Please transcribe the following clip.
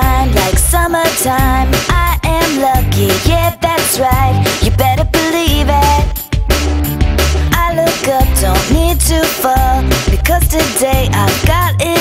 shine like summertime. I am lucky, yeah that's right. You better believe it. I look up, don't need to fall Because today I've got it